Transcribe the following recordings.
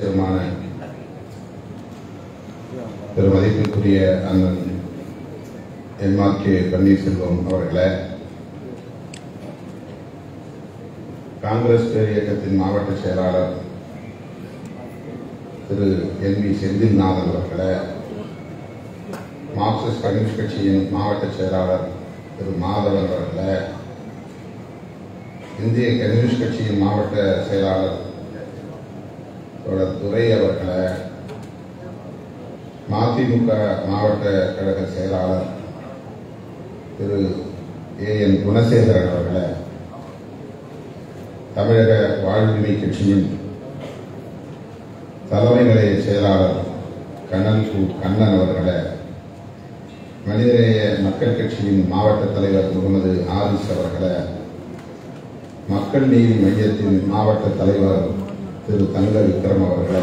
பெருமான பெருமதிப்பிற்குரிய அண்ணன் MR K Panneerselvam அவர்களை காங்கிரஸ் பேரியக்கத்தின் மாவட்ட செயலாளர் திரு என் வி செந்தில்நாதன் அவர்களை மார்க்சிஸ்ட் கம்யூனிஸ்ட் கட்சியின் மாவட்ட செயலாளர் திரு மாதவன் அவர்களை இந்திய கம்யூனிஸ்ட் கட்சியின் மாவட்ட செயலாளர் தோழர் துறை அவர்களை மதிமுக மாவட்ட கழக செயலாளர் திரு ஏ என் குணசேகரன் அவர்களை தமிழக வாழ்வுரிமை கட்சியின் தலைமை நிலைய செயலாளர் கண்ணன் கு கண்ணன் அவர்களை மனிதநேய மக்கள் கட்சியின் மாவட்ட தலைவர் முகமது ஆரிஸ் அவர்களை மக்கள் நீதி மையத்தின் மாவட்ட தலைவர் திரு தங்க விக்ரம் அவர்களை.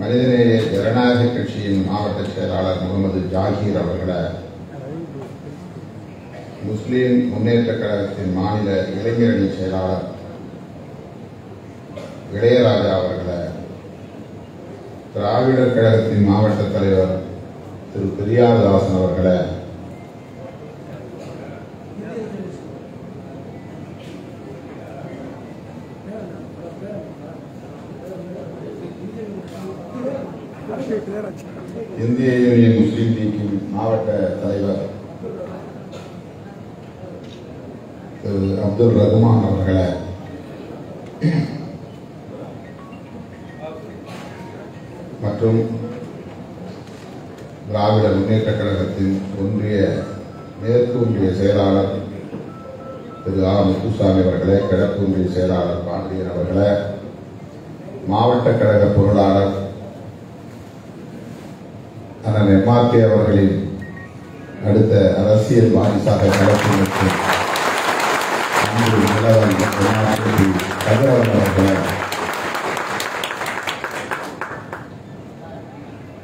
மனிதநேய ஜனநாயக கட்சியின் மாவட்ட செயலாளர் முகமது ஜாகீர் அவர்களை முஸ்லீம் முன்னேற்ற கழகத்தின் மாநில இளைஞரணி செயலாளர் இளையராஜா அவர்களை திராவிடர் கழகத்தின் மாவட்ட தலைவர் திரு பெரியாரதாசன் அவர்களை இந்திய யூனியன் முஸ்லீம் லீக்கின் மாவட்ட தலைவர் திரு அப்துல் ரகுமான் அவர்களை மற்றும் திராவிட முன்னேற்ற கழகத்தின் ஒன்றிய மேற்கு ஒன்றிய செயலாளர் திரு ஆ முத்துசாமி அவர்களே கிழக்கு ஒன்றிய செயலாளர் பாண்டியன் அவர்களே மாவட்ட கழக பொருளாளர் அண்ணன் எம்ஆர்கே அவர்களின் அடுத்த அரசியல் வாரிசாக களத்தில் நிலவன் கதிரவன்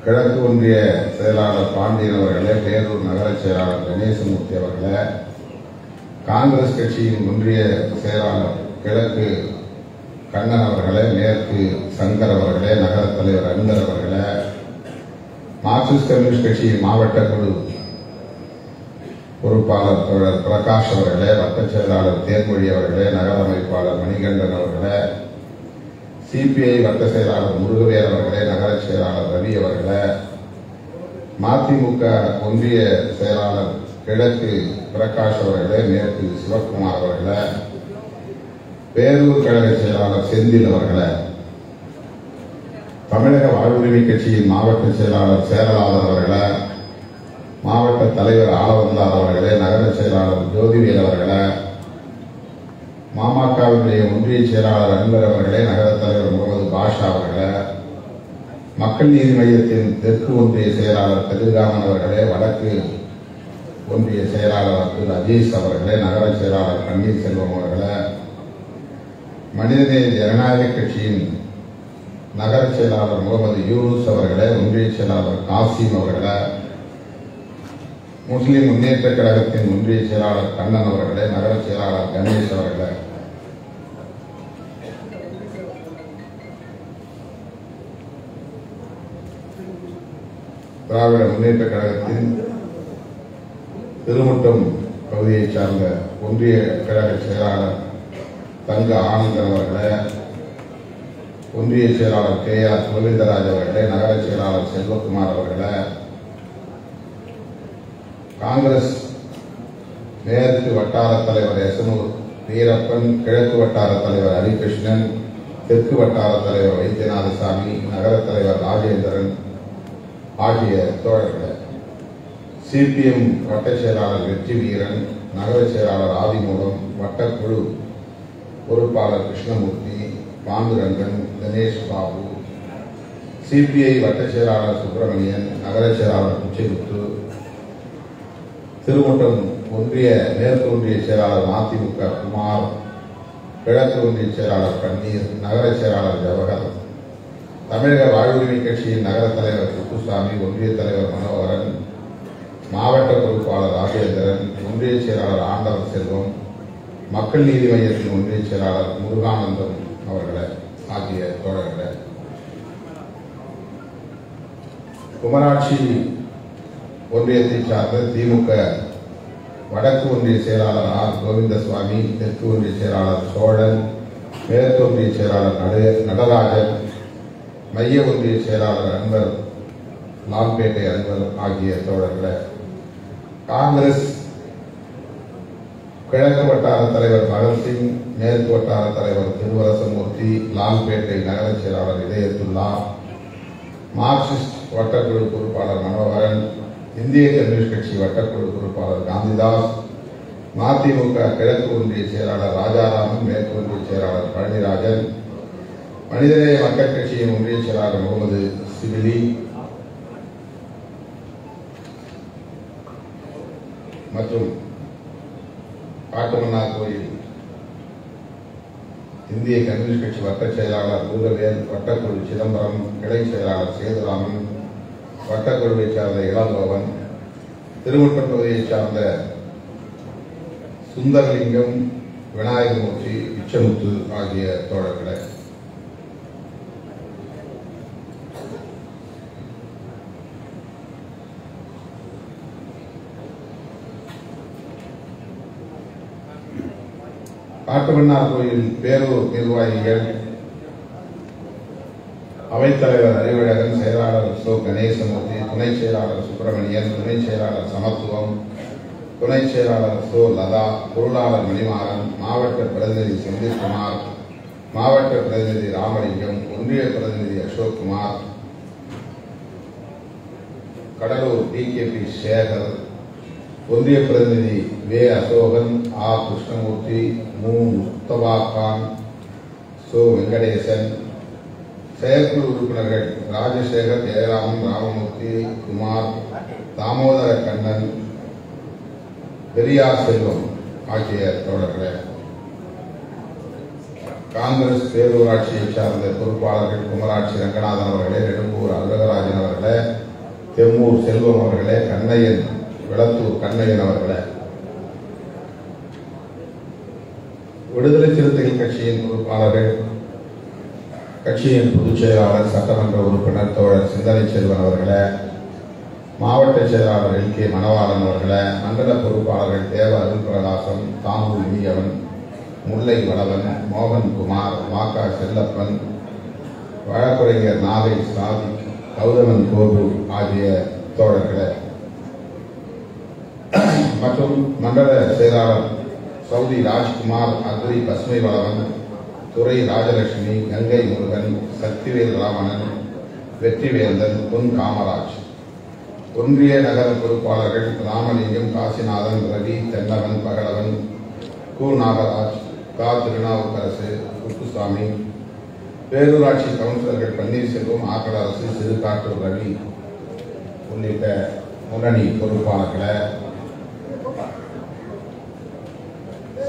கிழக்கு ஒன்றிய செயலாளர் பாண்டியன் அவர்களே பேரூர் நகர செயலாளர் கணேசமூர்த்தி அவர்களே காங்கிரஸ் கட்சியின் ஒன்றிய செயலாளர் கிழக்கு கண்ணன் அவர்களே மேற்கு சங்கர் அவர்களே நகர தலைவர் அன்பர் அவர்களே மார்க்சிஸ்ட் கம்யூனிஸ்ட் கட்சியின் மாவட்ட குழு பொறுப்பாளர் தோழர் பிரகாஷ் அவர்களே வட்ட செயலாளர் தேர்மொழி அவர்களே நகர அமைப்பாளர் மணிகண்டன் அவர்களே சிபிஐ வட்ட செயலாளர் முருகவேல் அவர்களே நகர செயலாளர் ரவி அவர்களே மதிமுக ஒன்றிய செயலாளர் கிழக்கு பிரகாஷ் அவர்களே மேற்கு சிவக்குமார் அவர்களே பேரூர் கழக செயலாளர் செந்தில் அவர்களே தமிழக வாழ்வுரிமை கட்சியின் மாவட்ட செயலாளர் சேரலாதன் அவர்களை மாவட்ட தலைவர் ஆளவந்தார் அவர்களே நகர செயலாளர் ஜோதிவேல் அவர்களே மாமகவினுடைய ஒன்றிய செயலாளர் அன்பர் அவர்களே நகர தலைவர் முகமது பாஷா அவர்களே மக்கள் நீதி மையத்தின் தெற்கு ஒன்றிய செயலாளர் கதிர்காமன் அவர்களே வடக்கு ஒன்றிய செயலாளர் அப்துல் அஜீஸ் அவர்களே நகர செயலாளர் பன்னீர்செல்வம் அவர்களே மனிதநேய ஜனநாயக கட்சியின் நகர செயலாளர் முகமது யூனுஸ் அவர்களே ஒன்றிய செயலாளர் காசிம் அவர்களை முஸ்லிம் முன்னேற்ற கழகத்தின் ஒன்றிய செயலாளர் கண்ணன் அவர்களே நகர செயலாளர் கணேஷ் அவர்களே. திராவிட முன்னேற்ற கழகத்தின் திருமுட்டம் பகுதியைச் சார்ந்த ஒன்றிய கழக செயலாளர் தங்க ஆனந்தன் அவர்களை ஒன்றிய செயலாளர் கே ஆர் கோவிந்தராஜ் அவர்களே நகர செயலாளர் செல்வகுமார் அவர்களே காங்கிரஸ் மேற்கு வட்டார தலைவர் எசனூர் வீரப்பன் கிழக்கு வட்டார தலைவர் ஹரிகிருஷ்ணன் தெற்கு வட்டார தலைவர் வைத்தியநாதசாமி நகர தலைவர் ராஜேந்திரன் ஆகிய தோழர்களே. சிபிஎம் வட்ட செயலாளர் வெற்றி வீரன் நகர செயலாளர் ஆதிமூலம் வட்டக்குழு பொறுப்பாளர் கிருஷ்ணமூர்த்தி பாண்டுரங்கன் கணேஷ் பாபு சிபிஐ வட்ட செயலாளர் சுப்பிரமணியன் நகர செயலாளர் குச்சிமுத்து திருமட்டம் ஒன்றிய மேற்கு ஒன்றிய செயலாளர் மதிமுக குமார் கிழக்கு ஒன்றிய செயலாளர் பன்னீர் நகர செயலாளர் ஜவஹர் தமிழக வாழ்வுரிமை கட்சியின் நகர தலைவர் குப்புசாமி ஒன்றிய தலைவர் மனோகரன் மாவட்ட பொறுப்பாளர் ராஜேந்திரன் ஒன்றிய செயலாளர் ஆண்டவர் செல்வம் மக்கள் நீதி மையத்தின் ஒன்றிய செயலாளர் முருகானந்தம் அவர்களை. ஆகிய தோழர்களே குமராட்சி ஒன்றியத்தை சார்ந்த திமுக வடக்கு ஒன்றிய செயலாளர் ஆர் கோவிந்தசுவாமி தெற்கு ஒன்றிய செயலாளர் சோழன் மேற்கு ஒன்றிய செயலாளர் நடு நடராஜன் மைய ஒன்றிய செயலாளர் அன்பர் லால்பேட்டை அன்பர் ஆகிய தோழர்களே காங்கிரஸ் கிழக்கு வட்டார தலைவர் பகத்சிங் மேற்கு வட்டார தலைவர் திருவரசமூர்த்தி லால்பேட்டை நகர செயலாளர் இதயத்துல்லா மார்க்சிஸ்ட் வட்டக்குழு பொறுப்பாளர் மனோகரன் இந்திய கம்யூனிஸ்ட் கட்சி வட்டக்குழு பொறுப்பாளர் காந்திதாஸ் மதிமுக கிழக்கு ஒன்றிய செயலாளர் ராஜாராமன் மேற்கு ஒன்றிய செயலாளர் பழனிராஜன் மனிதநேய மக்கள் கட்சியின் ஒன்றிய செயலாளர் முகமது சிபிலி மற்றும் காட்டுமன்னார் கோயில் இந்திய கம்யூனிஸ்ட் கட்சி வட்ட செயலாளர் தூரவேல் வட்டக்குழு சிதம்பரம் கிளை செயலாளர் சேதுராமன் வட்டக்குழுவை சார்ந்த இளங்கோவன் திருமுட்டம் பகுதியைச் சார்ந்த சுந்தரலிங்கம் விநாயகமூர்த்தி இச்சமுத்து ஆகிய தோழர்களை. காட்டுமன்னார் கோயில் பேரூர் நிர்வாகிகள் அவைத்தலைவர் அறிவழகன் செயலாளர் சோ. கணேசமூர்த்தி துணை செயலாளர் சுப்பிரமணியன் துணை செயலாளர் சமத்துவம் துணை செயலாளர் சோ. லதா பொருளாளர் மணிமாறன் மாவட்ட பிரதிநிதி செந்தில்குமார் மாவட்ட பிரதிநிதி ராமலிங்கம் ஒன்றிய பிரதிநிதி அசோக்குமார் கடலூர் டிகேபி சேகர் ஒன்றிய பிரதிநிதி வே. அசோகன் ஆ. கிருஷ்ணமூர்த்தி மு. முஸ்தபா கான் சோ. வெங்கடேசன் செயற்குழு உறுப்பினர்கள் ராஜசேகர் ஜெயராமன் ராமமூர்த்தி குமார் தாமோதர கண்ணன் பெரியார் செல்வம் ஆகிய தோழர்களே. காங்கிரஸ் பேரூராட்சியை சார்ந்த பொறுப்பாளர்கள் குமராட்சி ரங்கநாதன் அவர்களே நெடும்பூர் அழகராஜன் அவர்களே தெம்மூர் செல்வம் அவர்களே கண்ணையன் விளத்தூர் கண்ணையன் அவர்களை. விடுதலை சிறுத்தைகள் கட்சியின் பொறுப்பாளர்கள் கட்சியின் பொதுச் செயலாளர் சட்டமன்ற உறுப்பினர் தோழர் சிந்தனை செல்வன் அவர்களை மாவட்ட செயலாளர் எல் கே மணவாளன் அவர்களை மண்டல பொறுப்பாளர்கள் தேவ அருள் பிரகாசம் தாமு இனியவன் முல்லை வளவன் மோகன்குமார் வாக்கா செல்லப்பன் வழக்குரைஞர் நாகை சாதி கௌதமன் கோபு ஆகிய தோழர்களை. மற்றும் மண்டல செயலாளர் சவுதி ராஜ்குமார் அத்ரி பசுமை வளவன் துரை ராஜலட்சுமி கங்கை முருகன் சக்திவேல் ராமணன் வெற்றிவேந்தன் பொன் காமராஜ். ஒன்றிய நகர பொறுப்பாளர்கள் ராமலிங்கம் காசிநாதன் ரவி தென்னவன் பகலவன் கு நாகராஜ் கா. திருநாவுக்கரசு குப்புசாமி பேரூராட்சி கவுன்சிலர்கள் பன்னீர்செல்வம் ஆக்கடரசு சிறுகாட்டூர் ரவி உள்ளிட்ட முன்னணி பொறுப்பாளர்களை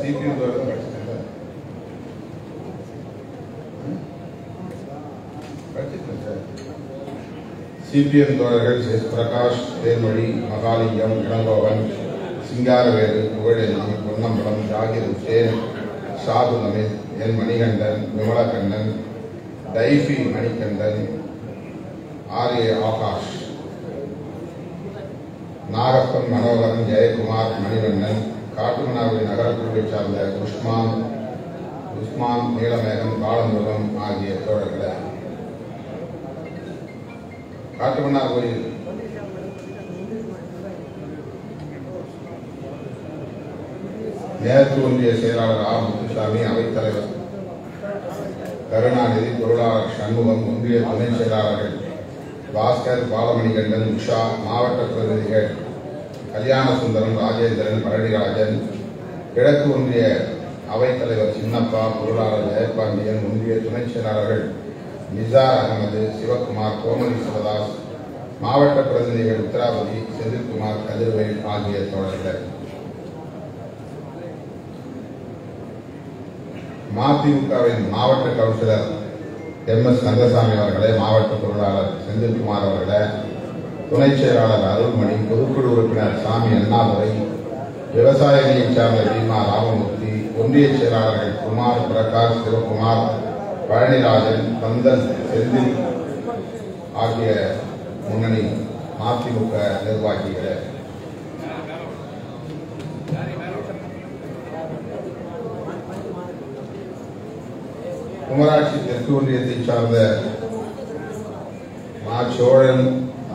சிபிஎம் படிச்சிருக்கேன் படிச்சிருக்கேன் சார் சிபிஎம் தோழர்கள் Prakash தேர்மொழி Mahalingam Elangovan Singaravelu Pugazhendhi Ponnambalam Zakir Hussain Sadhu Amit N Manikandan Vimalakannan DYFI Manikandan R A Akash Nagappan Manoharan Jayakumar Manivannan Kattumannarkudi நகரக்குழுவை சார்ந்த உஸ்மான் உஸ்மான் நீலமேகம் காலமுருகம் ஆகிய தோழர்களே. காட்டுமன்னார் கோயில் மேற்கு ஒன்றிய செயலாளர் ஆர். முத்துசாமி அவைத்தலைவர் கருணாநிதி பொருளாளர் சண்முகம் ஒன்றிய துணை செயலாளர்கள் பாஸ்கர் பாலமணிகண்டன் உஷா மாவட்ட பிரதிநிதிகள் கல்யாண சுந்தரம் ராஜேந்திரன் பழனிராஜன் கிழக்கு ஒன்றிய அவைத்தலைவர் சின்னப்பா பொருளாளர் ஜெயபாண்டியன் ஒன்றிய துணை செயலாளர்கள் நிசார் அகமது சிவகுமார் கோமதி சிவதாஸ் மாவட்ட பிரதிநிதிகள் உத்தராபதி செந்தில்குமார் கதிர்வேல் ஆகிய தோழர்கள். மதிமுகவின் மாவட்ட கவுன்சிலர் எம் எஸ் கந்தசாமி அவர்களே மாவட்ட பொருளாளர் செந்தில்குமார் அவர்களே துணை செயலாளர் அருள்மணி பொதுக்குழு உறுப்பினர் சாமி அண்ணாதுரை விவசாய சார்ந்த பீமா ராமமூர்த்தி ஒன்றிய செயலாளர்கள் குமார் பிரகாஷ் சிவகுமார் பழனிராஜன் பந்தன் செந்தில் ஆகிய முன்னணி மதிமுக நிர்வாகிகளே. குமராட்சி தெற்கு ஒன்றியத்தை சார்ந்த மா சோழன்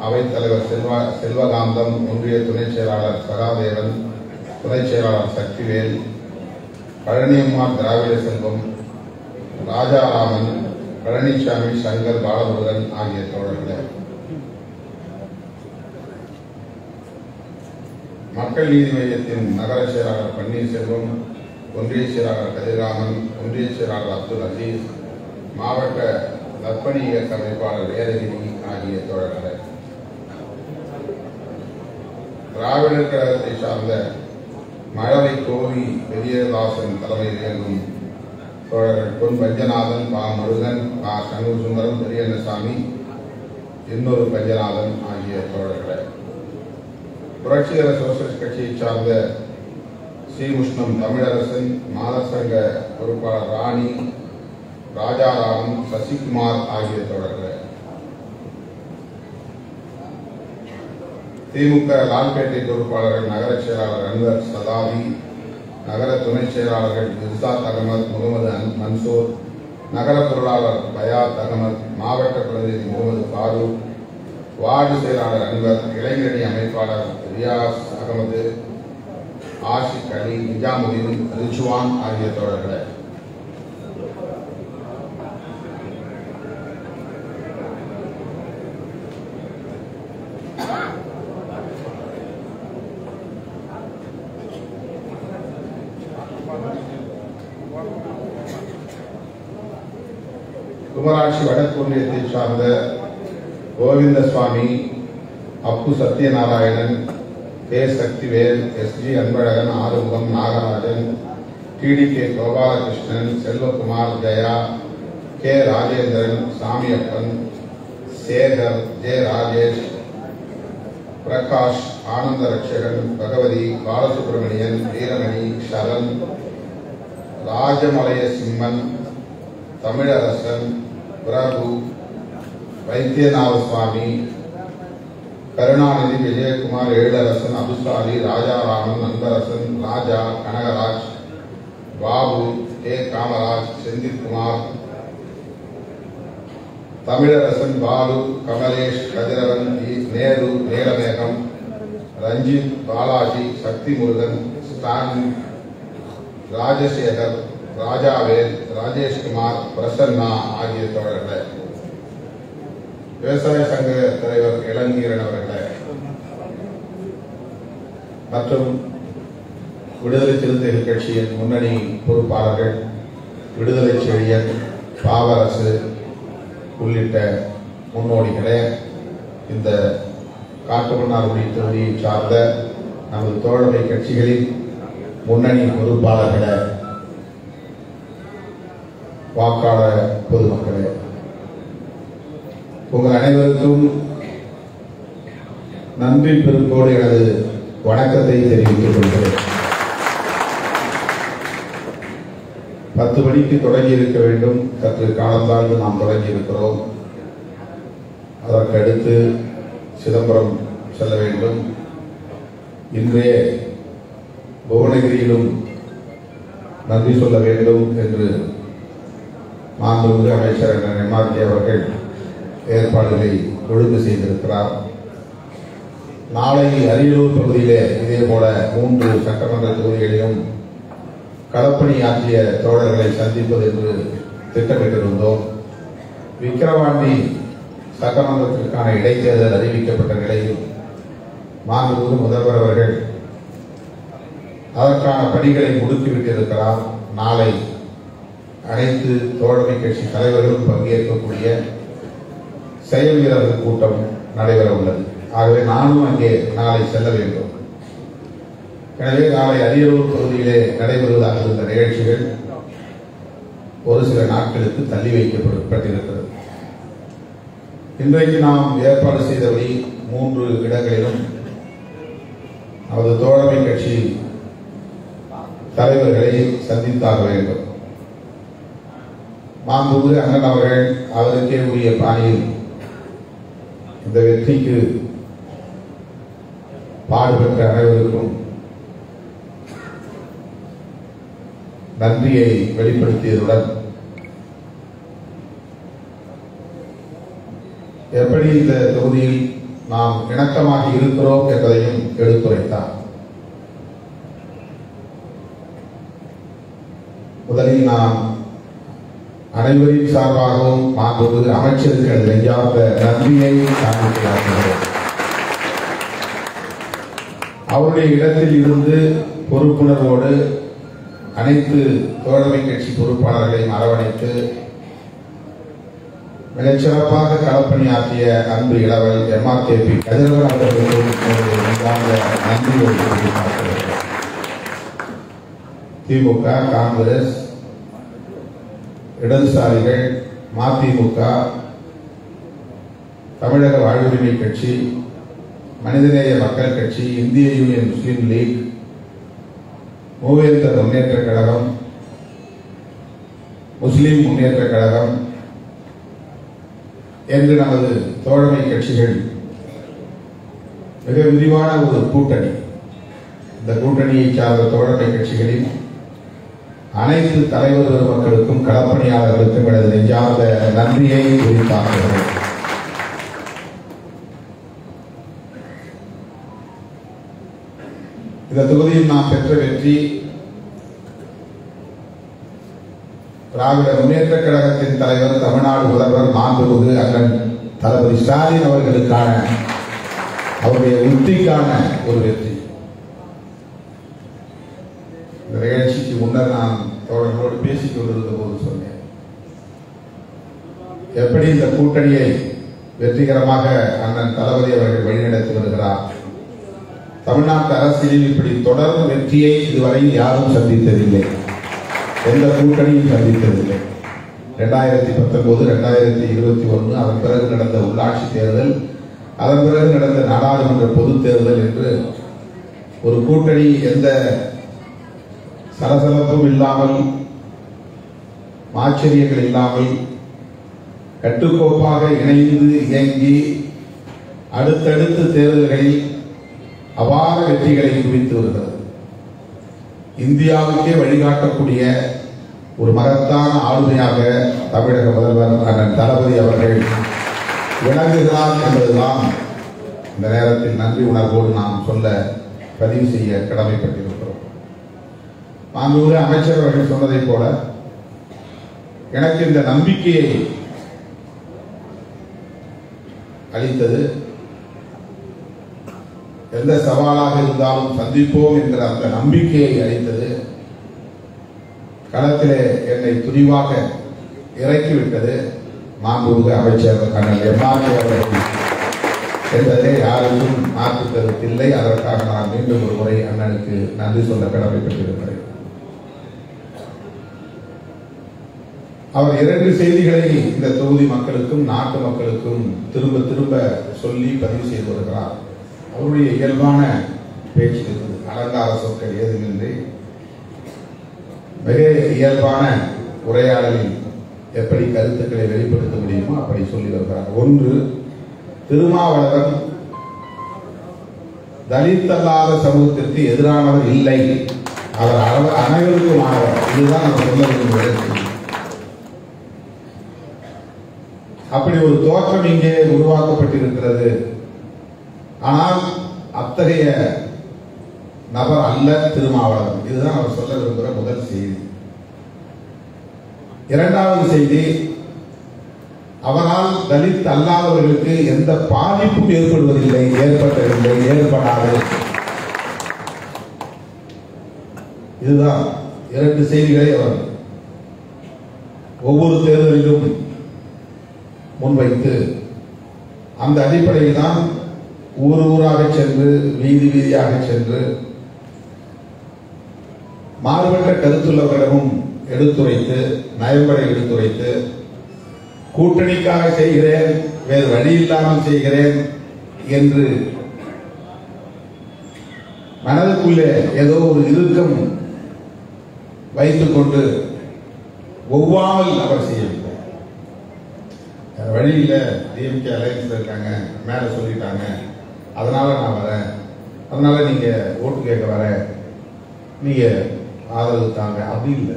அவைத்தலைவர் செல்வா செல்வகாந்தம் ஒன்றிய துணைச் செயலாளர் சகாதேவன் துணைச் செயலாளர் சக்திவேல் பழனியம்மாள் திராவிட செல்வம் ராஜாராமன் பழனிசாமி சங்கர் பாலமுருகன் ஆகிய தோழர்களே. மக்கள் நீதி மையத்தின் நகர செயலாளர் பன்னீர்செல்வம் ஒன்றிய செயலாளர் கதிராமன் ஒன்றிய செயலாளர் அப்துல் அசீஸ் மாவட்ட நற்பணி இயக்க அமைப்பாளர் வேதகிரி ஆகிய தோழர்கள். திராவிடர் கழகத்தை சார்ந்த மழலை கோவி பெரியதாசன் தலைமையில் இயங்கும் தோழர்கள் பொன் பஞ்சநாதன் பா. முருகன் பா. சண்முக சுந்தரம் பெரியண்ணசாமி இன்னொரு பஞ்சநாதன் ஆகிய தோழர்கள் புரட்சிகர சோசியலிஸ்ட் கட்சியை சார்ந்த ஸ்ரீமுஷ்ணம் தமிழரசன் மாதசங்க பொறுப்பாளர் ராணி ராஜாராமன் சசிகுமார் ஆகிய தோழர்கள் திமுக லால்பேட்டை பொறுப்பாளர்கள் நகர செயலாளர் அன்வர் சதாவி நகர துணை செயலாளர்கள் இர்சாத் அகமது முகமது அன்- மன்சூர் நகர பொருளாளர் பயாத் அகமது மாவட்ட பிரதிநிதி முகமது ஃபாரூக் வார்டு செயலாளர் அன்வர் இளைஞரணி அமைப்பாளர் ரியாஸ் அகமது ஆஷிக் அலி நிஜாமுதீன் ரிஜ்வான் ஆகிய தோழர்களே. குமராட்சி வடக்கு ஒன்றியத்தை சார்ந்த Govindaswamy Appu Sathyanarayanan K. Sakthivel S. G. Anbazhagan Arumugam Nagarajan TTK Gopalakrishnan Selvakumar Jaya K. Rajendran Samiyappan Sekar J. Rajesh Prakash Anandha Ratchagan Bhagavathi Balasubramanian Veeramani Saran Rajamalaya Simman Tamilarasan Prabhu Vaidyanatha Swamy Karunanidhi Vijayakumar Ezhilarasan Abusali Rajaraman Anbarasan Raja Kanagaraj Babu K Kamaraj Senthilkumar Tamilarasan Balu Kamalesh Kathiravan இ- நேரு நீலமேகம் ரஞ்சித் பாலாஜி சக்தி முருகன் ஸ்டாலின் ராஜசேகர் ராஜாவேல் ராஜேஷ்குமார் பிரசன்னா ஆகிய தோழர்களே. விவசாய சங்க தலைவர் இளங்கீரன் அவர்களே. மற்றும் விடுதலை சிறுத்தைகள் கட்சியின் முன்னணி பொறுப்பாளர்கள் விடுதலை செழியன் பாவரசு உள்ளிட்ட முன்னோடிகளே இந்த காட்டுமன்னார்குடி தொகுதியை சார்ந்த நமது தோழமை கட்சிகளின் முன்னணி பொறுப்பாளர்களை. வாக்காள பொதுமக்களே உங்கள் அனைவருக்கும் நன்றி பெருக்கோடு எனது வணக்கத்தை தெரிவித்துக் கொள்கிறேன். பத்து மணிக்கு தொடங்கி இருக்க வேண்டும். சற்று காலந்தாழ்ந்து நாம் தொடங்கி இருக்கிறோம். அதற்கடுத்து சிதம்பரம் செல்ல வேண்டும். இன்றே புவனகிரியிலும் நன்றி சொல்ல வேண்டும் என்று மாண்புமிகு அமைச்சர் அண்ணன் எம்ஆர்டி அவர்கள் ஏற்பாடுகளை ஒழுங்கு செய்திருக்கிறார். நாளை அரியலூர் பகுதியிலே இதே போல மூன்று சட்டமன்ற தொகுதிகளிலும் களப்பணி ஆற்றிய தோழர்களை சந்திப்பது என்று திட்டமிட்டிருந்தோம். விக்கிரவாண்டி சட்டமன்றத்திற்கான இடைத்தேர்தல் அறிவிக்கப்பட்ட நிலையில் மாண்புமிகு முதல்வர் அவர்கள் அதற்கான பணிகளை முடுக்கிவிட்டிருக்கிறார். நாளை அனைத்து தோழமை கட்சி தலைவர்களும் பங்கேற்கக்கூடிய செயல் வீரர்கள் கூட்டம் நடைபெற உள்ளது. ஆகவே நானும் அங்கே நாளை செல்ல வேண்டும். எனவே நாளை அரியலூர் பகுதியிலே நடைபெறுவதாக இருந்த நிகழ்ச்சிகள் ஒரு சில நாட்களுக்கு தள்ளி வைக்கப்பட்டிருக்கிறது இன்றைக்கு நாம் ஏற்பாடு செய்தபடி மூன்று இடங்களிலும் நமது தோழமை கட்சி தலைவர்களை சந்தித்தாக வேண்டும். மாண்புமிகு அண்ணன் அவர்கள் அவருக்கே உரிய பாணியில் இந்த வெற்றிக்கு பாடுபட்ட அனைவருக்கும் நன்றியை வெளிப்படுத்தியதுடன் எப்படி இந்த தொகுதியில் நாம் இணக்கமாக இருக்கிறோம் என்பதையும் எடுத்துரைத்தார். முதலில் நாம் அனைவரின் சார்பாகவும் மாண்புமிகு அமைச்சருக்கு நெஞ்சார்ந்த நன்றியை காண்பிக்கிறார்கள். அவருடைய இடத்தில் இருந்து பொறுப்புணர்வோடு அனைத்து தோழமை கட்சி பொறுப்பாளர்களையும் அரவணைத்து மிகச்சிறப்பாக களப்பணியாற்றிய அன்பு இளவல் எம்ஆர்கேபி கதிரவன் அவர்களுக்கும் எனது திமுக காங்கிரஸ் இடதுசாரிகள் மதிமுக தமிழக வாழ்வுரிமை கட்சி மனிதநேய மக்கள் கட்சி இந்திய யூனியன் முஸ்லீம் லீக் மூவேந்தர் முன்னேற்ற கழகம் முஸ்லீம் முன்னேற்ற கழகம் என்று நமது தோழமை கட்சிகள் மிக விரிவான ஒரு கூட்டணி. இந்த கூட்டணியை சார்ந்த தோழமை கட்சிகளின் அனைத்து தலைவர் பெருமக்களுக்கும் களப்பணியாளர்களுக்கும் எனது நெஞ்சார்ந்த நன்றியை தெரிவித்தார்கள் இந்த தொகுதியில் நாம் பெற்ற வெற்றி திராவிட முன்னேற்ற கழகத்தின் தலைவர் தமிழ்நாடு முதல்வர் மாண்புமிகு அண்ணன் தளபதி ஸ்டாலின் அவர்களுக்கான அவருடைய உத்திக்கான ஒரு வெற்றி. இந்த முன்னர் நான் தோழர்களோடு பேசிக் கொண்டிருந்த போது சொன்னேன். எப்படி இந்த கூட்டணியை வெற்றிகரமாக அண்ணன் தளபதி அவர்கள் வழிநடத்தி வருகிறார்? தமிழ்நாட்டு அரசியலில் இப்படி தொடர்ந்து வெற்றியை இதுவரை யாரும் சந்தித்ததில்லை. எந்த கூட்டணியும் சந்தித்ததில்லை. ரெண்டாயிரத்தி பத்தொன்பது ரெண்டாயிரத்தி இருபத்தி ஒன்று அதன் பிறகு நடந்த உள்ளாட்சி தேர்தல் அதன் பிறகு நடந்த நாடாளுமன்ற பொதுத் தேர்தல் என்று ஒரு கூட்டணி எந்த சலசலப்பும் இல்லாமல் ஆச்சரியங்கள் இல்லாமல் கட்டுக்கோப்பாக இணைந்து இயங்கி அடுத்தடுத்த தேர்தல்களில் அபார வெற்றிகளை குவித்து வருகிறது. இந்தியாவுக்கே வழிகாட்டக்கூடிய ஒரு மகத்தான ஆளுமையாக தமிழக முதல்வர் அண்ணன் தளபதி அவர்கள் விளங்குகிறார் என்பதுதான் இந்த நேரத்தில் நன்றி உணர்வோடு நாம் சொல்ல பதிவு செய்ய கடமைப்பட்டிருக்கிறோம். மாண்புமிகு அமைச்சர் அவர்கள் சொன்னதைப் போல எனக்கு இந்த நம்பிக்கையை அளித்தது. எந்த சவாலாக இருந்தாலும் சந்திப்போம் என்கிற அந்த நம்பிக்கையை அளித்தது. களத்திலே என்னை துணிவாக இறக்கிவிட்டது. மாண்புமிகு அமைச்சர் கண்ணன் எம்ஆர்ஏ அவர்கள் என்பதிலே யாருக்கும் மாற்று கருத்தில்லை அதற்காக நான் மீண்டும் ஒரு முறை அண்ணனுக்கு நன்றி சொல்ல கடமைப்பட்டிருக்கிறேன். அவர் இரண்டு செய்திகளை இந்த தொகுதி மக்களுக்கும் நாட்டு மக்களுக்கும் திரும்ப திரும்ப சொல்லி பதிவு செய்து வருகிறார் அவருடைய இயல்பான பேச்சு இருந்தது அலங்கார சொற்கள் ஏதுமின்றி மிக இயல்பான உரையாடலில் எப்படி கருத்துக்களை வெளிப்படுத்த முடியுமோ அப்படி சொல்லி வருகிறார். ஒன்று திருமாவளவன் தலித் அல்லாத சமூகத்திற்கு எதிரானவர் இல்லை. அவர் அளவு- அனைவருக்கும் ஆனவர். இதுதான் நான் சொல்ல விரும்புகிற செய்தி. அப்படி ஒரு தோற்றம் இங்கே உருவாக்கப்பட்டிருக்கிறது. ஆனால் அத்தகைய நபர் அல்ல திருமாவளவன். இதுதான் அவர் சொல்ல விரும்புகிற முதல் செய்தி. இரண்டாவது செய்தி அவரால் தலித் அல்லாதவர்களுக்கு எந்த பாதிப்பும் ஏற்படுவதில்லை ஏற்பட்டதில்லை ஏற்படாது. இதுதான் இரண்டு செய்திகளை அவர் ஒவ்வொரு தேர்தலிலும் முன்வைத்து அந்த அடிப்படையில் தான் ஊர் ஊராக சென்று வீதி வீதியாக சென்று மாறுபட்ட கருத்துள்ளவர்களிடமும் எடுத்துரைத்து நயம்படை எடுத்துரைத்து கூட்டணிக்காக செய்கிறேன் வேறு வழி இல்லாமல் செய்கிறேன் என்று மனதுக்குள்ளே ஏதோ ஒரு இறுக்கம் வைத்துக் கொண்டு ஒவ்வாமல் அவர் செய்யும். வழி இல்லை டிஎம்கே அலையன்ஸில் இருக்காங்க மேலே சொல்லிட்டாங்க. அதனால் நான் வரேன். அதனால் நீங்கள் ஓட்டு கேட்க வரேன் நீங்கள் ஆதரவு தாங்க. அப்படி இல்லை.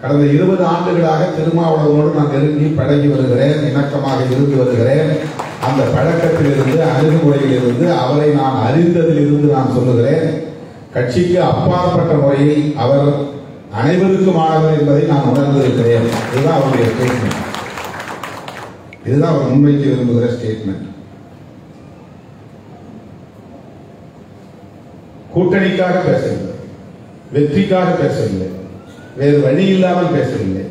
கடந்த இருபது ஆண்டுகளாக திருமாவளவனோடு நான் நெருங்கி பழகி வருகிறேன் இணக்கமாக இருந்து வருகிறேன். அந்த பழக்கத்திலிருந்து அணுகுமுறையிலிருந்து அவரை நான் அறிந்ததிலிருந்து நான் சொல்லுகிறேன். கட்சிக்கு அப்பாற்பட்ட முறையில் அவர் அனைவருக்குமானவர் என்பதை நான் உணர்ந்திருக்கிறேன். இதுதான் அவருடைய ஸ்டேட்மெண்ட் இதுதான் அவர் முன்வைக்க விரும்புகிற ஸ்டேட்மெண்ட் கூட்டணிக்காக பேசவில்லை. வெற்றிக்காக பேசவில்லை. வேறு வழி இல்லாமல் பேசவில்லை.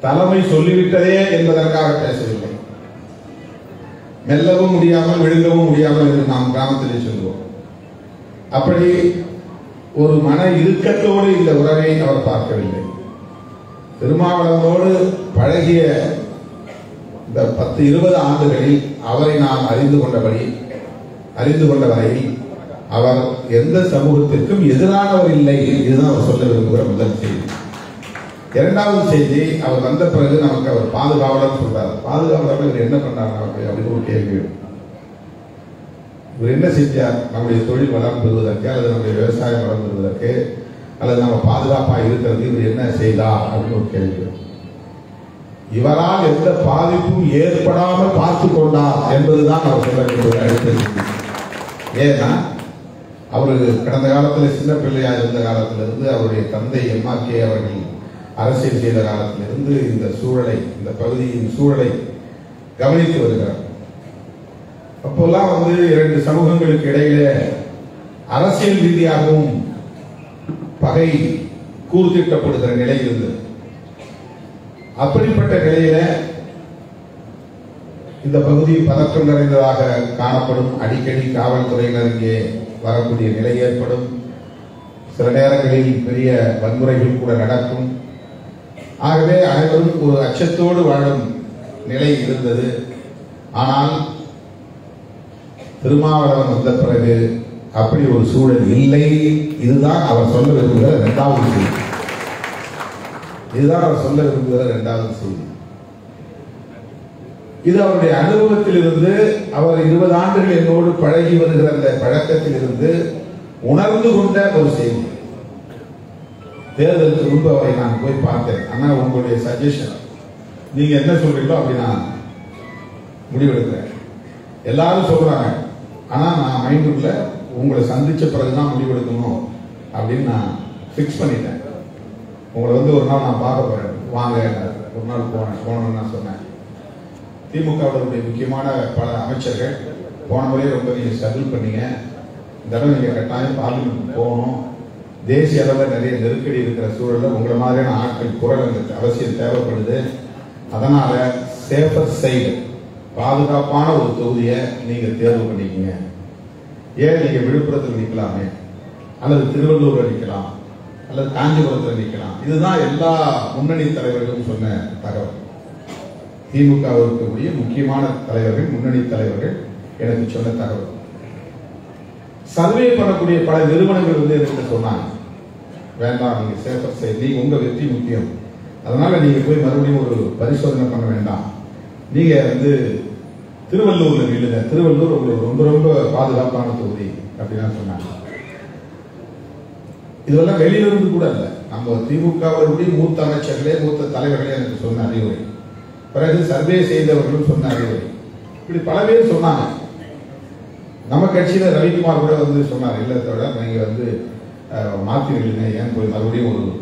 தலைமை சொல்லிவிட்டதே என்பதற்காக பேசவில்லை. மெல்லவும் முடியாமல் விழுங்கவும் முடியாமல் என்று நாம் கிராமத்திலே சொல்லுவோம். அப்படி ஒரு மன இறுக்கத்தோடு இந்த உறவை அவர் பார்க்கவில்லை. திருமாவளவனோடு பழகிய இந்த பத்து இருபது ஆண்டுகளில் அவரை நாம் அறிந்து கொண்டபடி அறிந்து கொண்ட வரையில் அவர் எந்த சமூகத்திற்கும் எதிரானவர் இல்லை இதுதான் அவர் சொல்ல விரும்புகிற முதல் செய்தி. இரண்டாவது செய்தி அவர் வந்த பிறகு நமக்கு அவர் பாதுகாவலர் சொல்றார். பாதுகாவலர் இவர் என்ன பண்ணார் நமக்கு அப்படின்னு ஒரு கேள்வி. இவர் என்ன செஞ்சார்? நம்முடைய தொழில் வளம் பெறுவதற்கு அல்லது நம்முடைய விவசாயம் வளம் பெறுவதற்கு அல்லது நம்ம பாதுகாப்பாக இருக்கிறது இவர் என்ன செய்தார் அப்படின்னு ஒரு கேள்வி. இவரால் எந்த பாதிப்பும் ஏற்படாமல் பார்த்து கொண்டார் என்பதுதான் அவர் சொல்ல வேண்டிய அடுத்த ஏன்னா அவர் கடந்த காலத்தில் சின்ன பிள்ளையாக இருந்த காலத்திலிருந்து அவருடைய தந்தை எம்ஆர்கே அவர்கள் அரசியல் செய்த காலத்திலிருந்து இந்த சூழலை இந்த பகுதியின் சூழலை கவனித்து வருகிறார். அப்போல்லாம் வந்து இரண்டு சமூகங்களுக்கு இடையிலே அரசியல் ரீதியாகவும் பகை கூர்த்திட்டப்படுகிற நிலை இருந்தது. அப்படிப்பட்ட நிலையில இந்த பகுதி பதற்றம் நிறைந்ததாக காணப்படும். அடிக்கடி காவல்துறையினர் இங்கே வரக்கூடிய நிலை ஏற்படும். சில நேரங்களில் பெரிய வன்முறைகள் கூட நடக்கும். ஆகவே அனைவரும் ஒரு அச்சத்தோடு வாழும் நிலை இருந்தது. ஆனால் திருமாவளவன் வந்த பிறகு அப்படி ஒரு சூழல் இல்லை. இதுதான் அவர் சொல்ல விரும்புகிற இரண்டாவது சூழல். இதுதான் அவர் சொல்ல விரும்புகிற இரண்டாவது செய்தி இது அவருடைய அனுபவத்தில் இருந்து அவர் இருபது ஆண்டுகள் என்னோடு பழகி வருகிற அந்த பழக்கத்தில் இருந்து உணர்ந்து கொண்ட ஒரு செய்தி. தேர்தலுக்கு முன்பு அவரை நான் போய் பார்த்தேன். ஆனா உங்களுடைய சஜஷன் நீங்க என்ன சொல்றீங்களோ அப்படி நான் முடிவெடுக்கிறேன். எல்லாரும் சொல்றாங்க. ஆனா நான் மைண்டுக்குள்ள உங்களை சந்திச்ச பிறகுதான் முடிவெடுக்கணும் அப்படின்னு நான் ஃபிக்ஸ் பண்ணிட்டேன். உங்களை வந்து ஒரு நாள் நான் பார்க்க போறேன். வாங்க ஒரு நாள் போனேன். போனோம்னு நான் சொன்னேன். திமுகவுடைய முக்கியமான பல அமைச்சர்கள் போன முறையே ரொம்ப நீங்க ஸ்ட்ரகிள் பண்ணீங்க. இந்த தடவை நீங்க கட்டாயம் பார்லிமெண்ட் போகணும். தேசிய அளவில் நிறைய நெருக்கடி இருக்கிற சூழலில் உங்களை மாதிரியான ஆட்கள் குரல் எனக்கு அவசியம் தேவைப்படுது. அதனால சேஃபர் சைடு பாதுகாப்பான ஒரு தொகுதியை நீங்க தேர்வு பண்ணிக்கங்க. ஏன் நீங்க விழுப்புரத்தில் நிற்கலாமே அல்லது திருவள்ளூரில் நிற்கலாம் அல்லது காஞ்சிபுரத்தில் நிற்கலாம் இதுதான் எல்லா முன்னணி தலைவர்களும் சொன்ன தகவல். திமுக இருக்கக்கூடிய முக்கியமான தலைவர்கள் முன்னணி தலைவர்கள் எனக்கு சொன்ன தகவல். சர்வே பண்ணக்கூடிய பல நிறுவனங்கள் வந்து எனக்கு சொன்னாங்க. வேண்டாம் நீங்க சேஃபர் சைடு நீங்க உங்க வெற்றி முக்கியம். அதனால நீங்க போய் மறுபடியும் ஒரு பரிசோதனை பண்ண வேண்டாம். நீங்க வந்து திருவள்ளூர்ல நில்லுங்க. திருவள்ளூர் உங்களுக்கு ரொம்ப ரொம்ப பாதுகாப்பான தொகுதி அப்படின்னு சொன்னாங்க. இதெல்லாம் வெளியிலிருந்து கூட இல்லை. நம்ம திமுகவருடைய மூத்த அமைச்சர்களே மூத்த தலைவர்களே எனக்கு சொன்ன அறிவுரை. பிறகு சர்வே செய்தவர்களும் சொன்ன அறிவுரை. இப்படி பல பேர் சொன்னாங்க. நம்ம கட்சியில ரவிக்குமார் கூட வந்து சொன்னார் இல்லத்தோட நீங்க வந்து அஹ், மாத்திருக்கீங்க ஏன் போய் மறுபடியும் ஒரு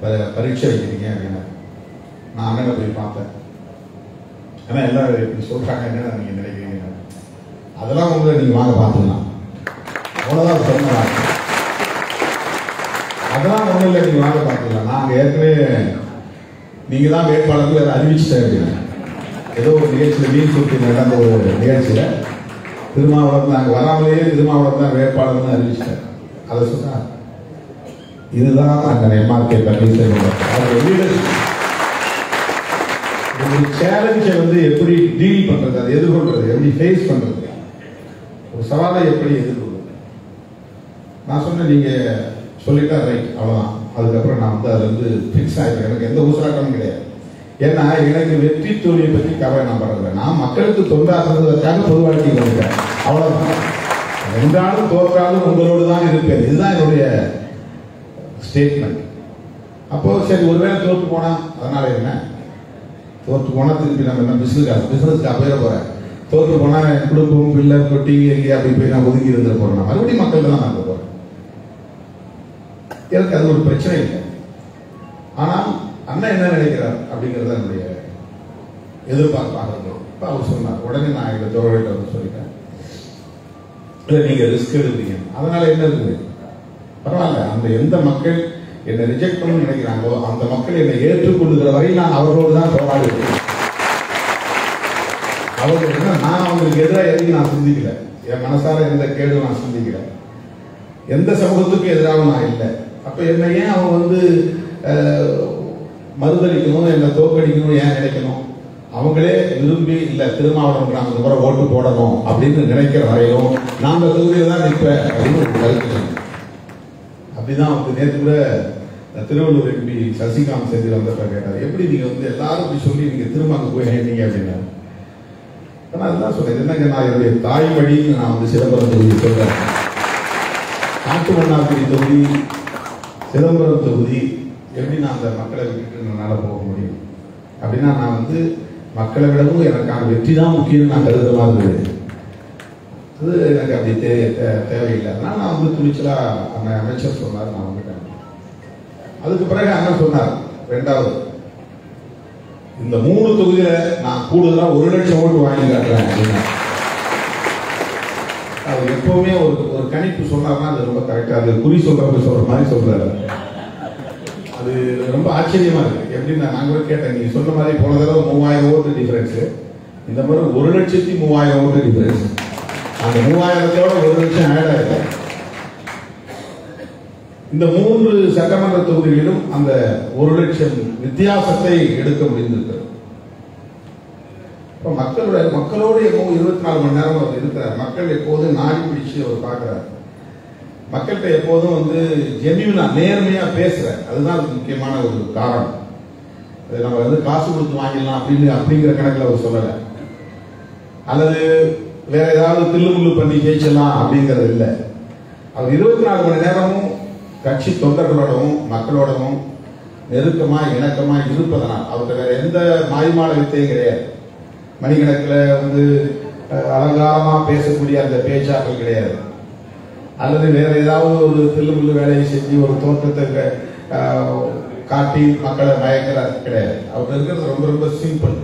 ப- பரீட்சை வைக்கிறீங்க? அப்படின்னு நான் அண்ணனை போய் பார்த்தேன். ஏன்னா எல்லாரும் இப்படி சொல்றாங்க என்னன்னு நீங்க நினைக்கிறீங்க? அதெல்லாம் உங்களை நீங்க வாங்க பார்த்துக்கலாம். அவ்வளவுதான் சொன்னாங்க அதெல்லாம் ஒண்ணும் இல்லை நீங்க வாங்க பார்த்துக்கலாம். நாங்க ஏற்கனவே நீங்க தான் வேட்பாளர்கள் அதை அறிவிச்சிட்டேன் ஏதோ ஒரு நிகழ்ச்சியில் மீன் சுற்றி நடந்த ஒரு நிகழ்ச்சியில திருமாவளவன் நாங்கள் வராமலேயே திருமாவளம் தான் வேட்பாளர்னு அறிவிச்சிட்டேன். அதை சொன்னார் இதுதான் நாங்கள் எம்ஆர்கே பன்னீர்செல்வம் அவருடைய ஒரு சேலஞ்சை வந்து எப்படி டீல் பண்றது அதை எதிர்கொள்றது எப்படி ஃபேஸ் பண்றது? ஒரு சவாலை எப்படி எதிர்கொள்வது? நான் சொன்னேன் நீங்க சொல்லிட்டா ரைட் அவ்வளோதான் அதுக்கப்புறம் நான் வந்து அது வந்து ஃபிக்ஸ் ஆகிட்டேன் எனக்கு எந்த ஊசலாட்டமும் கிடையாது. ஏன்னா எனக்கு வெற்றி தோல்வியை பற்றி கவலை நான் படல நான் மக்களுக்கு தொண்டாகிறதுக்காக பொது வாழ்க்கைக்கு வந்துட்டேன் அவ்வளோதான் வென்றாலும் தோற்றாலும் உங்களோடு தான் இருப்பேன். இதுதான் என்னுடைய ஸ்டேட்மெண்ட் அப்போ சரி ஒருவேளை தோற்று போனா அதனால என்ன? தோற்று போனா திருப்பி நம்ம என்ன பிசினஸ் பிசினஸ்க்கு போயிட போறேன். தோற்று போனா என் குடும்பம் பிள்ளை கொட்டி எங்கே அப்படி போய் நான் ஒதுங்கி இருந்துட போறேன். நான் மறுபடியும் மக்கள் தான் நான் எனக்கு அது ஒரு பிரச்சனை இல்லை. ஆனால் அண்ணன் என்ன நினைக்கிறார் அப்படிங்கிறது என்னுடைய எதிர்பார்ப்பாக இருந்தது இப்போ அவர் சொன்னார். உடனே நான் இதை தோழர்கிட்ட வந்து சொல்லிட்டேன். இல்லை நீங்கள் ரிஸ்க் எடுத்தீங்க அதனால என்ன இருக்குது? பரவாயில்ல அந்த எந்த மக்கள் என்னை ரிஜெக்ட் பண்ணணும்னு நினைக்கிறாங்களோ அந்த மக்கள் என்னை ஏற்றுக்கொள்ளுகிற வரை நான் அவர்களோடு தான் போராடி இருக்கேன். அவர்கள் என்ன நான் அவங்களுக்கு எதிராக எதையும் நான் சிந்திக்கல. என் மனசார எந்த கேடும் நான் சிந்திக்கல. எந்த சமூகத்துக்கும் எதிராகவும் நான் இல்லை. அப்போ என்ன ஏன் அவன் வந்து மறுதளிக்கணும் என்னை தோக்கடிக்கணும் ஏன் நினைக்கணும்? அவங்களே விரும்பி இல்ல திருமாவளவன் நாங்க முறை ஓட்டு போடணும் அப்படின்னு நினைக்கிற வரையும் நான் அந்த தொகுதியில் தான் நிற்பேன் அப்படின்னு ஒரு கருத்து அப்படிதான் வந்து நேற்று கூட திருவள்ளூர் எம்பி சசிகாந்த் செந்தில் வந்தப்ப கேட்டார். எப்படி நீங்க வந்து எல்லாரும் இப்படி சொல்லி நீங்க திரும்ப அங்கே போய் நினைத்தீங்க அப்படின்னாரு. நான் அதுதான் சொன்னேன் என்னங்க நான் என்னுடைய தாய் வழின்னு நான் வந்து சிதம்பரம் தொகுதி சொல்றேன். காட்டு மன்னார்குடி தொகுதி சிதம்பரம் தொகுதி எப்படி நான் அந்த மக்களை விட்டுட்டு என்னால் போக முடியும்? அப்படின்னா நான் வந்து மக்களை விடவும் எனக்கான வெற்றி தான் முக்கியம் நான் கருதுற மாதிரி அது எனக்கு அப்படி தே தே- தேவையில்லை. அதனால நான் வந்து துணிச்சலா அந்த அமைச்சர் சொன்னார் நான் வந்துட்டேன் அதுக்கு பிறகு அண்ணன் சொன்னார் ரெண்டாவது இந்த மூணு தொகுதியில நான் கூடுதலா ஒரு லட்சம் ஓட்டு வாங்கி காட்டுறேன் அப்படின்னா. அவர் எப்பவுமே ஒரு ஒரு கணிப்பு சொன்னார்னா அது ரொம்ப கரெக்டாக அது குறி சொல்றவங்க சொல்ற மாதிரி சொல்றாரு. அது ரொம்ப ஆச்சரியமா இருக்கு. எப்படின்னா நான் கூட கேட்டேன் நீங்க சொன்ன மாதிரி போன தடவை மூவாயிரம் ஓட்டு டிஃபரன்ஸ் இந்த மாதிரி ஒரு லட்சத்தி மூவாயிரம் ஓட்டு டிஃபரன்ஸ் அந்த மூவாயிரத்தோட ஒரு லட்சம் ஆட் ஆயிருக்கு. இந்த மூன்று சட்டமன்ற தொகுதிகளிலும் அந்த ஒரு லட்சம் வித்தியாசத்தை எடுக்க முடிந்திருக்கிறது. இப்போ மக்களுடைய மக்களோடு எப்பவும் இருபத்தி நாலு மணி நேரம் அவர் இருக்கிறார்? மக்கள் எப்போதும் நாடி பிடிச்சு அவர் பார்க்கிறார்? மக்கள்கிட்ட எப்போதும் வந்து ஜென்யூனா நேர்மையாக பேசுறார். அதுதான் அதுக்கு முக்கியமான ஒரு காரணம். அது நம்ம வந்து காசு கொடுத்து வாங்கிடலாம் அப்படின்னு அப்படிங்கிற கணக்கில் அவர் சொல்லலை. அல்லது வேற ஏதாவது தில்லுமுள்ளு பண்ணி ஜெயிச்சலாம் அப்படிங்கிறது இல்லை. அவர் இருபத்தி நாலு மணி நேரமும் கட்சி தொண்டர்களோடவும் மக்களோடவும் நெருக்கமாக இணக்கமாக இருப்பதனால் அவர்கிட்ட வேற எந்த மாய்மால வித்தையும் கிடையாது. மணிக்கணக்கில் வந்து அலங்காரமாக பேசக்கூடிய அந்த பேச்சாக்கள் கிடையாது. அல்லது வேற ஏதாவது ஒரு தில்லுமுள்ளு வேலையை செஞ்சு ஒரு தோற்றத்தை காட்டி மக்களை மயக்கிறார் கிடையாது. அவர் இருக்கிறது ரொம்ப ரொம்ப சிம்பிள்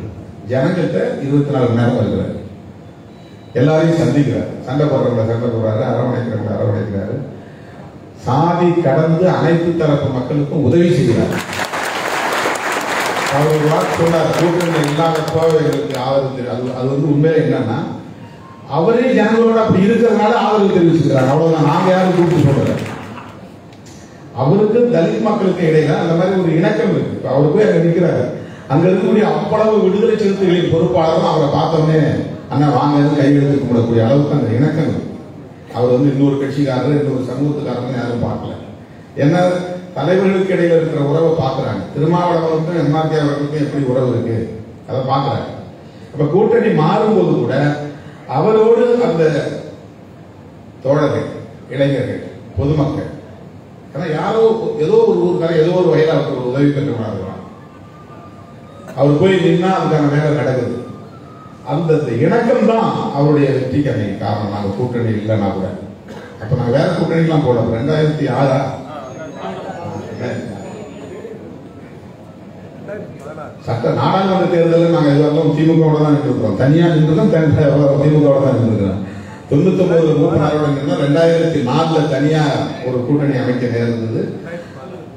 ஜனங்கள்கிட்ட இருபத்தி நாலு மணி நேரம் இருக்கிறார். எல்லாரையும் சந்திக்கிறார். சண்டை போடுறவங்களை சண்டை போடுறாரு அரவணைக்கிறவங்களை அரவணைக்கிறாரு. சாதி கடந்து அனைத்து தரப்பு மக்களுக்கும் உதவி செய்கிறார். அவர் சொன்னார் கூட்டணி இல்லாதப்போ எங்களுக்கு ஆதரவு தெரியும் அது அது வந்து உண்மையில என்னன்னா அவரே ஜனங்களோட அப்படி இருக்கிறதுனால ஆதரவு தெரிவிச்சுக்கிறார். அவ்வளவுதான். நாங்க யாரும் கூப்பிட்டு சொல்றேன் அவருக்கு தலித் மக்களுக்கு இடையில அந்த மாதிரி ஒரு இணக்கம் இருக்கு. அவரு அவர் போய் அங்க நிற்கிறாரு அங்க இருக்கக்கூடிய அவ்வளவு விடுதலை சிறுத்தைகளின் பொறுப்பாளரும் அவரை பார்த்தோன்னே அண்ணா வாங்க கையெழுத்து கும்பிடக்கூடிய அளவுக்கு அந்த இணக்கம் இருக்கு. அவர் வந்து இன்னொரு கட்சிக்காரர் இன்னொரு சமூகத்துக்காரர் யாரும் பார்க்கல. ஏன்னா தலைவர்களுக்கு இடையில இருக்கிற உறவை பார்க்கறாங்க. திருமாவளவனுக்கும் எம்ஆர்கே அவர்களுக்கும் எப்படி உறவு இருக்கு? அதை பார்க்கறாங்க. அப்ப கூட்டணி மாறும்போது கூட அவரோடு அந்த தோழர்கள் இளைஞர்கள் பொதுமக்கள் ஏன்னா யாரோ ஏதோ ஒரு ஊருக்கார ஏதோ ஒரு வகையில் அவருக்கு ஒரு உதவி பெற்றவனாக அவர் போய் நின்னா அதுக்கான வேலை நடக்குது. அந்த இணக்கம் தான் அவருடைய வெற்றிக்கு அன்னைக்கு காரணம். நாங்கள் கூட்டணி இல்லைன்னா கூட. அப்ப நாங்க வேற கூட்டணிக்கெல்லாம் போட ரெண்டாயிரத்தி ஆறா சட்ட நாடாளுமன்ற தேர்தலில் நாங்க எல்லாரும் திமுகவோட தான் நின்றுக்கிறோம் தனியா நின்றுதான் திமுகவோட தான் நின்றுக்கிறோம் தொண்ணூத்தி ஒன்பதுல மூப்பனாரோட நின்றா ரெண்டாயிரத்தி நாலுல தனியா ஒரு கூட்டணி அமைக்க நேர்ந்தது.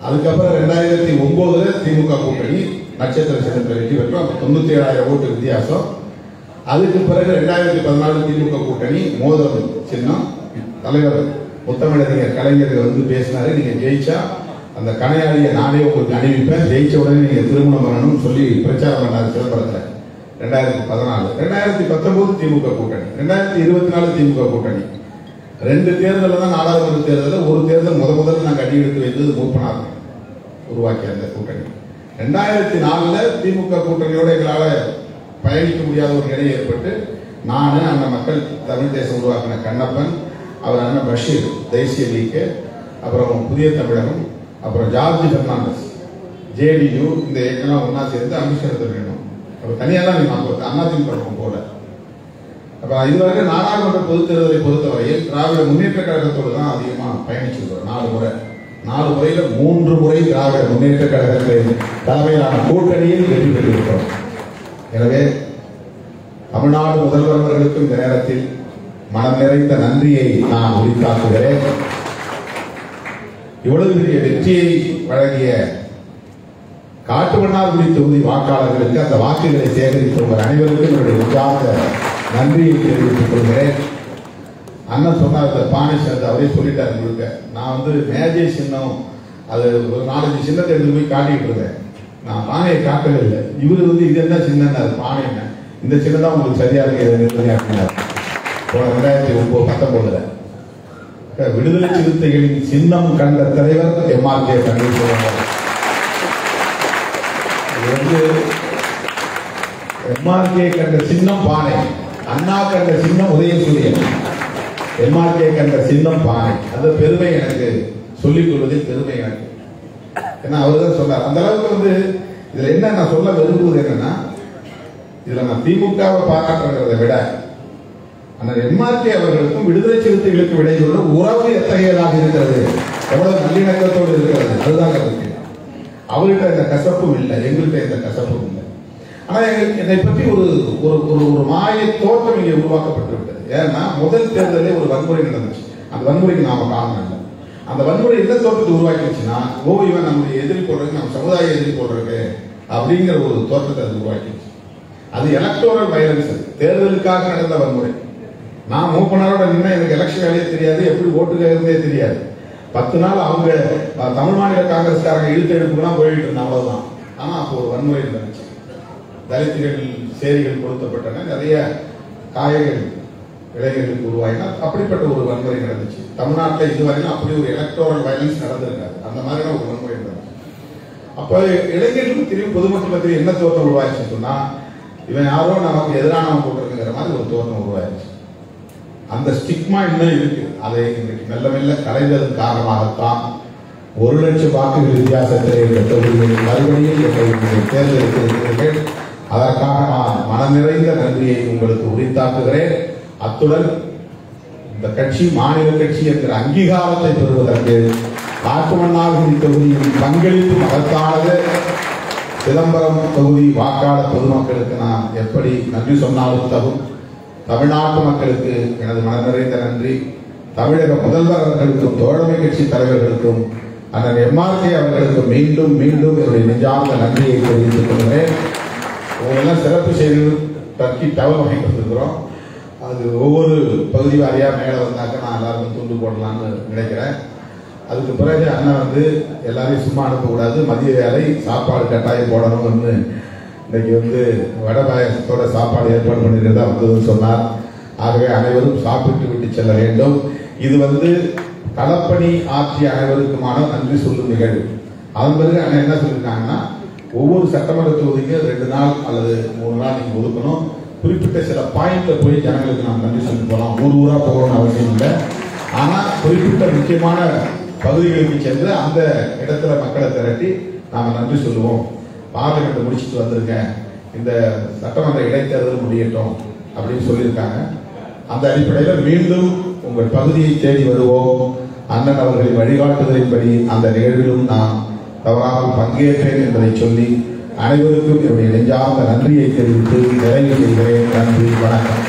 அதுக்கப்புறம் ரெண்டாயிரத்தி ஒன்பதுல திமுக கூட்டணி நட்சத்திர சின்னத்தில் வெற்றி பெற்றோம். தொண்ணூத்தி ஏழாயிரம் ஓட்டு வித்தியாசம். அதுக்கு பிறகு ரெண்டாயிரத்தி பதினாலு திமுக கூட்டணி மோதல் சின்னம். தலைவர் முத்தமிழறிஞர் கலைஞர் வந்து பேசினாரு. நீங்க ஜெயிச்சா அந்த கணையாளியை நானே உங்களுக்கு அணிவிப்பேன். ஜெயிச்ச உடனே நீங்க திருமணம் பண்ணணும்னு சொல்லி பிரச்சாரம் பண்ணார் சிதம்பரத்தில் ரெண்டாயிரத்தி பதினாலு ரெண்டாயிரத்தி பத்தொன்பது திமுக கூட்டணி ரெண்டாயிரத்தி இருபத்தி நாலு திமுக கூட்டணி. ரெண்டு தேர்தலில் தான் நாடாளுமன்ற தேர்தலில் ஒரு தேர்தல் முத முதல்ல நாங்கள் அடி எடுத்து வைத்தது மூப்பனார் உருவாக்கிய அந்த கூட்டணி. ரெண்டாயிரத்தி நாலில் திமுக கூட்டணியோட எங்களால் பயணிக்க முடியாத ஒரு நிலை ஏற்பட்டு நான் அண்ணன் மக்கள் தமிழ் தேசம் உருவாக்கின கண்ணப்பன் அவர் அண்ணன் பஷீர் தேசிய லீக்கு அப்புறம் புதிய தமிழகம் அப்புறம் ஜார்ஜ் பெர்னாண்டஸ் ஜேடியு இந்த இயக்கம்லாம் ஒன்றா சேர்ந்து அமித்ஷா வேணும் அவர் தனியாக தான் நீங்க அண்ணா திமுக போல அப்ப இதுவரைக்கும் நாடாளுமன்ற பொதுத் தேர்தலை பொறுத்தவரையில் திராவிட முன்னேற்ற கழகத்தோடு தான் அதிகமாக பயணிச்சிருக்கிறோம். நாலு முறை. நாலு முறையில மூன்று முறை திராவிட முன்னேற்ற கழகத்தின் தலைமையிலான கூட்டணியில் வெற்றி பெற்றிருக்கிறோம். எனவே தமிழ்நாடு முதல்வர்களுக்கும் இந்த நேரத்தில் மனம் நிறைந்த நன்றியை நான் உரித்தாக்குகிறேன். இவ்வளவு பெரிய வெற்றியை வழங்கிய காட்டுமன்னார்குடி தொகுதி வாக்காளர்களுக்கு அந்த வாக்குகளை சேகரித்தவர்கள் அனைவருக்கும் என்னுடைய உற்சாக நன்றியை தெரிவித்துக் கொள்கிறேன். அண்ணன் சொன்னார் இந்த பானை சேர்ந்து அவரே சொல்லிட்டார் முழுக்க. நான் வந்து மேஜை சின்னம் அது ஒரு நாலஞ்சு சின்னத்தை எடுத்து போய் காட்டிட்டு இருந்தேன். நான் பானையை காட்டவே இல்லை. இவர் வந்து இது என்ன சின்னம் பானை என்ன? இந்த சின்னம் உங்களுக்கு சரியா இருக்கு போன ரெண்டாயிரத்தி ஒன்பது பத்தொன்பதுல. விடுதலை சிறுத்தைகளின் சின்னம் கண்ட தலைவர் எம்ஆர்கே பன்னீர்செல்வம் இது வந்து எம்ஆர்கே கண்ட சின்னம் பானை அண்ணா கண்ட சின்னம் உதயசூரியன். எம்ஆர்கே கண்ட சின்னம் பானை. அந்த பெருமை எனக்கு. சொல்லிக் கொள்வதில் பெருமை எனக்கு. ஏன்னா அவர் தான் சொன்னார். அந்த அளவுக்கு வந்து இதுல என்ன நான் சொல்ல விரும்புவது என்னன்னா இதுல நான் திமுகவை பாராட்டுறதை விட ஆனால் எம்ஆர்கே அவர்களுக்கும் விடுதலை சிறுத்தைகளுக்கும் இடையிலுள்ள உறவு எத்தகையதாக இருக்கிறது? எவ்வளவு நல்லிணக்கத்தோடு இருக்கிறது? அதுதான் கருத்து அவர்கிட்ட இந்த கசப்பும் இல்லை எங்கள்கிட்ட இந்த கசப்பும் இல்லை. ஆனால் எங்களுக்கு என்னை பற்றி ஒரு ஒரு ஒரு ஒரு மாய தோற்றம் இங்கே உருவாக்கப்பட்டுவிட்டது ஏன்னா முதல் தேர்தலே ஒரு வன்முறை நடந்துச்சு. அந்த வன்முறைக்கு நாம காரணம் இல்லை. அந்த வன்முறை எந்த தோற்றத்தை உருவாக்கிடுச்சுன்னா ஓ இவன் நம்முடைய எதிரி போடுறது நம்ம சமுதாய எதிரி போடுறது அப்படிங்கிற ஒரு தோற்றத்தை அது உருவாக்கிடுச்சு. அது எலக்டோரல் வயலன்ஸ் தேர்தலுக்காக நடந்த வன்முறை. நான் மூப்பனாரோட நின்று எனக்கு எலெக்ஷன் வேலையே தெரியாது எப்படி ஓட்டு கேட்கறதே தெரியாது. பத்து நாள் அவங்க தமிழ் மாநில காங்கிரஸ்காரங்க இழுத்து எடுப்புலாம் போயிட்டு இருந்தாங்க அவ்வளவுதான். ஆனா அப்போ ஒரு வன்முறை நடந்துச்சு. தலித்துகள் சேரிகள் பொருத்தப்பட்டன நிறைய காயங்கள் இளைஞர்களுக்கு உருவாயினா. அப்படிப்பட்ட ஒரு வன்முறை நடந்துச்சு. தமிழ்நாட்டில் இதுவரையிலும் அப்படி ஒரு எலக்டோரல் வயலன்ஸ் நடந்திருக்காது. அந்த மாதிரியான ஒரு வன்முறை நடந்துச்சு. அப்போ இளைஞர்களுக்கு தெரியும் பொதுமக்கள் மத்தியில் என்ன தோற்றம் உருவாச்சுன்னு சொன்னா இவன் யாரோ நமக்கு எதிரானவன் போட்டிருக்குங்கிற மாதிரி ஒரு தோற்றம் உருவாயிருச்சு அந்த ஸ்டிக்மா இன்னும் இருக்கு. அதை இன்னைக்கு மெல்ல மெல்ல கலைந்ததன் காரணமாகத்தான் ஒரு லட்சம் வாக்குகள் வித்தியாசத்தில் இந்த தொகுதியில் மறுபடியும் என்னை தேர்ந்தெடுத்திருக்கிறீர்கள். அதற்காக நான் மனநிறைந்த நிறைந்த நன்றியை உங்களுக்கு உரித்தாக்குகிறேன். அத்துடன் இந்த கட்சி மாநில கட்சி என்கிற அங்கீகாரத்தை பெறுவதற்கு காட்டுமன்னார்குடி தொகுதியின் பங்களிப்பு மகத்தானது. சிதம்பரம் தொகுதி வாக்காளர் பொதுமக்களுக்கு நான் எப்படி நன்றி சொன்னாலும் தகும். தமிழ்நாட்டு மக்களுக்கு எனது மனநிறைந்த நன்றி. தமிழக முதல்வர் அவர்களுக்கும் தோழமை கட்சி தலைவர்களுக்கும் அண்ணன் எம்ஆர்கே அவர்களுக்கு மீண்டும் மீண்டும் என்னுடைய நெஞ்சார்ந்த நன்றியை தெரிவித்துக் கொள்கிறேன். உங்களெல்லாம் சிறப்பு செய்திகள் டர்க்கி டவர் வாங்கி வந்திருக்கிறோம் அது ஒவ்வொரு பகுதி வாரியாக மேலே வந்தாக்க நான் எல்லாருக்கும் துண்டு போடலாம்னு நினைக்கிறேன். அதுக்கு பிறகு அண்ணன் வந்து எல்லாரையும் சும்மா அனுப்பக்கூடாது. மதிய வேலை சாப்பாடு கட்டாயம் போடணும்னு இன்னைக்கு வந்து வடை பாயசத்தோட சாப்பாடு ஏற்பாடு பண்ணிருந்தா வந்ததுன்னு சொன்னார். ஆகவே அனைவரும் சாப்பிட்டு விட்டு செல்ல வேண்டும். இது வந்து களப்பணி ஆற்றிய அனைவருக்குமான நன்றி சொல்லும் நிகழ்வு. அதன் பிறகு அண்ணன் என்ன சொல்லியிருக்காங்கன்னா ஒவ்வொரு சட்டமன்ற தொகுதிக்கு ரெண்டு நாள் அல்லது மூணு நாள் நீங்க ஒதுக்கணும். குறிப்பிட்ட சில பாயிண்ட்ல போய் ஜனங்களுக்கு நாம் நன்றி சொல்லி போகலாம். ஊர் ஊரா போகணும்னு அவசியம் இல்லை. ஆனா குறிப்பிட்ட முக்கியமான பகுதிகளுக்கு சென்று அந்த இடத்துல மக்களை திரட்டி நாம நன்றி சொல்லுவோம். பார்லிமெண்ட் முடிச்சுட்டு வந்திருக்கேன். இந்த சட்டமன்ற இடைத்தேர்தல் முடியட்டும் அப்படின்னு சொல்லியிருக்காங்க. அந்த அடிப்படையில் மீண்டும் உங்கள் பகுதியை தேடி வருவோம். அண்ணன் அவர்களின் வழிகாட்டுதலின்படி அந்த நிகழ்விலும் நான் தவறாமல் பங்கேற்பேன் என்பதை சொல்லி அனைவருக்கும் என்னுடைய நெஞ்சார்ந்த நன்றியை தெரிவித்து நிறைவு செய்கிறேன். நன்றி வணக்கம்.